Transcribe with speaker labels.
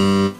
Speaker 1: Mm-hmm.